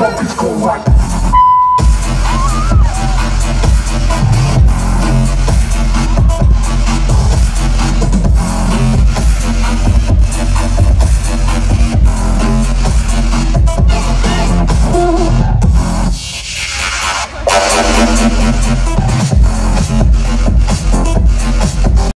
drop, it's go right.